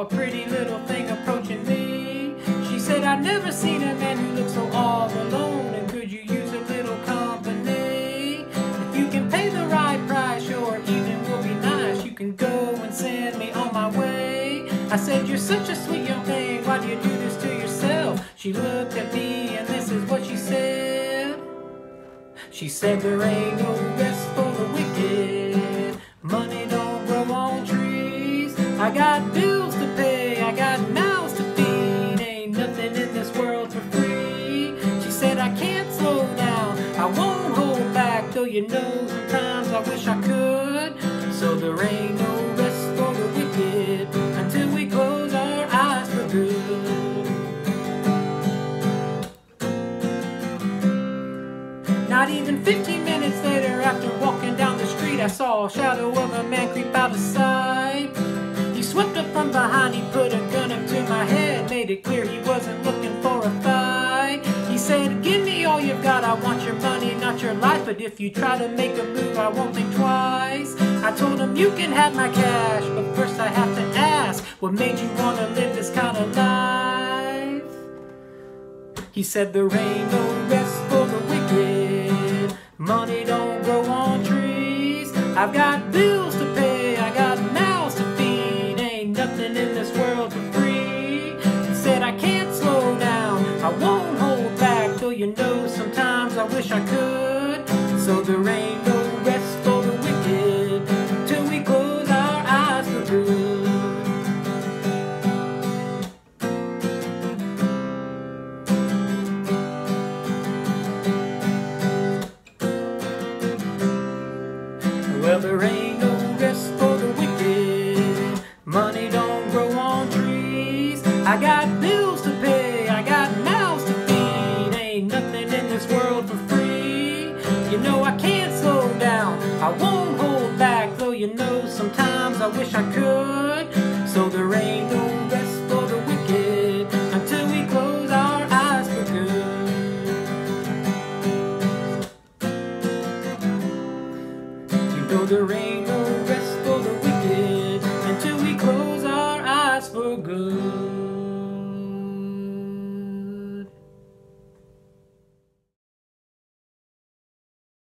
a pretty little thing approaching me. She said, I've never seen a man who looks so all alone, and could you use a little company? If you can pay the right price, your evening will be nice. You can go and send me on my way. I said, You're such a sweet young thing, why do you do this to yourself? She looked at me, and this is what she said. She said, There ain't no rest for the wicked. Money don't grow on trees. I got bills You know, sometimes I wish I could. So there ain't no rest for the wicked until we close our eyes for good. Not even 15 minutes later, after walking down the street, I saw a shadow of a man creep out of sight. He swept up from behind, he put a gun up to my head, made it clear he wasn't Got, I want your money, not your life. But if you try to make a move, I won't think twice. I told him, You can have my cash, but first I have to ask, What made you want to live this kind of life? He said, There ain't no rest for the wicked. Money don't grow on trees. I've got bills I wish I could. So there ain't no rest for the wicked till we close our eyes for good. Well, there ain't no rest for the wicked. Money don't grow on trees. I got world for free. You know I can't slow down, I won't hold back. Though you know sometimes I wish I could. So there ain't no rest for the wicked until we close our eyes for good. You know there ain't no